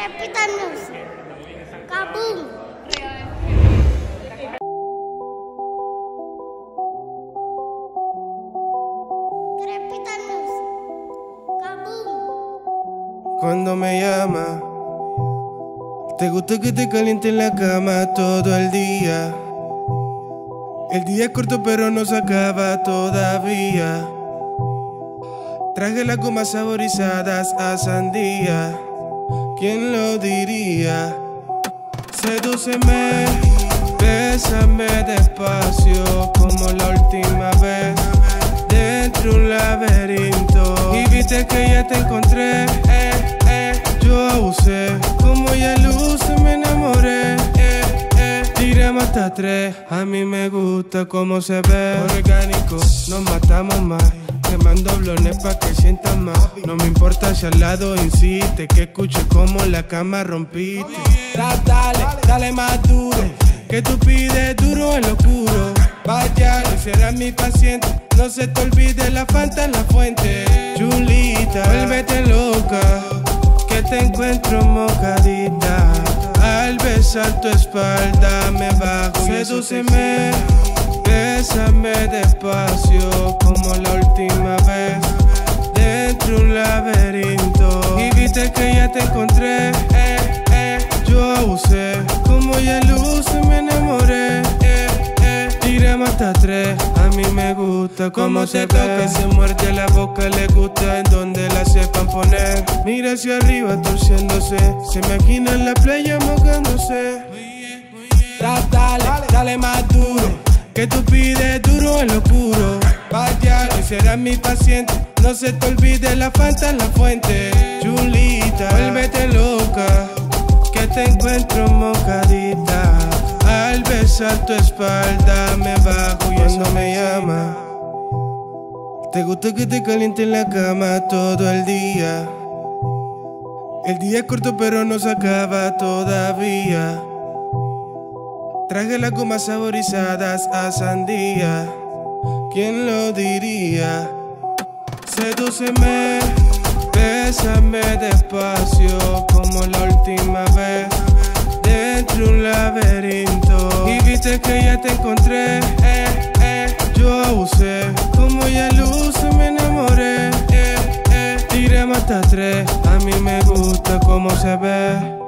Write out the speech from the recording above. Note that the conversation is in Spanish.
Crepita News. Kaboom. Crepita News. Kaboom. Cuando me llama, te gusta que te caliente en la cama todo el día. El día es corto pero no se acaba todavía. Traje las gomas saborizadas a sandía. ¿Quién lo diría? Sedúceme, bésame despacio como la última vez. Dentro un laberinto y viste que ya te encontré. Eh, eh. Yo abusé, como ya luce me enamoré. Eh, eh. Tiramos hasta tres, a mí me gusta cómo se ve. Orgánico, nos matamos más. Mando blones pa' que sientas más. No me importa si al lado insiste, que escuche como la cama rompiste. Da- Dale, dale más duro, que tú pides duro en lo oscuro. Vaya, serás mi paciente, no se te olvide la falta en la fuente. Chulita, vuélvete loca, que te encuentro mojadita. Al besar tu espalda me bajo, sedúceme. Bésame despacio como la última vez Dentro un laberinto Y viste que ya te encontré eh, eh. Yo abusé Como ya luce me enamoré eh, eh. Tiramos hasta tres A mí me gusta como se toca Se muerde la boca, le gusta en donde la sepan poner Mira hacia arriba torciéndose Se imagina en la playa mojándose Da- dale, dale más duro. Que tú pides duro en lo oscuro. Vaya, que serás mi paciente. No se te olvide la falta en la fuente. Chulita, vuélvete loca. Que te encuentro mojadita. Al besar tu espalda me bajo y cuando me llama. Te gusta que te caliente en la cama todo el día. El día es corto pero no se acaba todavía. Traje las gomas saborizadas a sandía. ¿Quién lo diría? Sedúceme, bésame despacio como la última vez. Dentro un laberinto y viste que ya te encontré. Eh, eh. Yo abusé, como ya luce me enamoré. Eh, eh. Tiramos hasta tres, a mí me gusta cómo se ve.